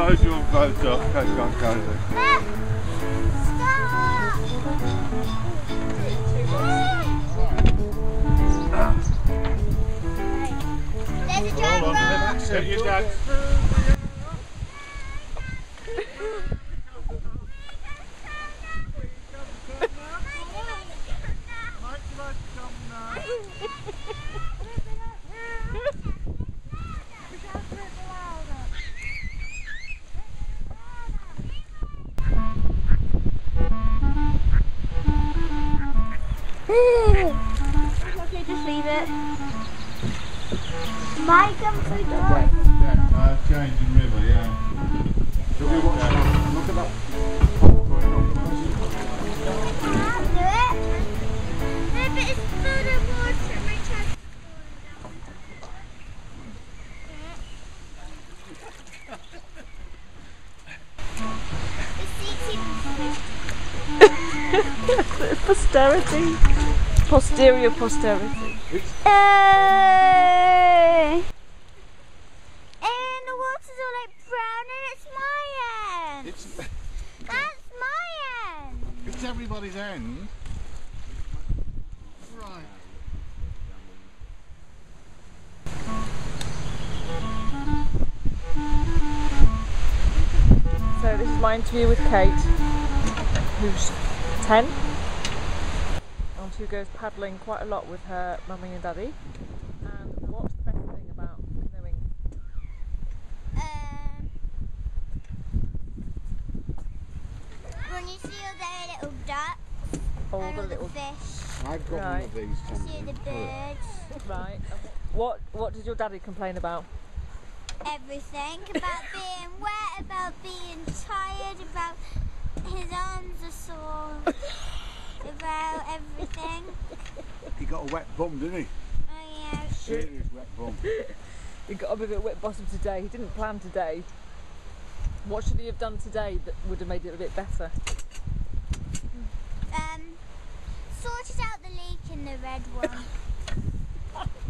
load your boat up. Okay, go, go, go. There's a giant Hold on, rock. get your dad. leave it. Mike, I'm so dry. Yeah, uh, changing river, yeah. Look at what, look at that. Do it. No, it's full. My chest The seat's even Posterity. Posterior posterity. Hey! And the water's all like brown and it's my end. It's, That's my end. it's everybody's end. Right. So this is my interview with Kate, who's 10 and who goes paddling quite a lot with her mummy and daddy. And what's the best thing about canoeing? Um, when you see all the little ducks All and the all little the fish, I've got one of these. you see the birds, right. What what did your daddy complain about? everything about being wet, about being tired, about his arms are sore, about everything. He got a wet bum, didn't he? Oh yeah. Serious wet bum. He got a bit wet bottom today. He didn't plan today. What should he have done today that would have made it a bit better? Um, sorted out the leak in the red one.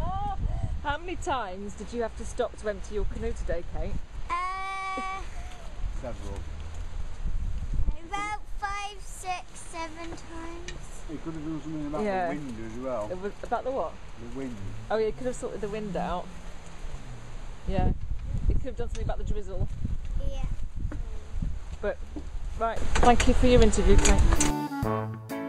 How many times did you have to stop to empty your canoe today, Kate? Uh, Several. about five, six, seven times. He could have done something about Yeah. the wind as well. It was about the what? The wind. Oh, yeah, he could have sorted the wind out. Yeah. It could have done something about the drizzle. Yeah. But, right. Thank you for your interview, Kate.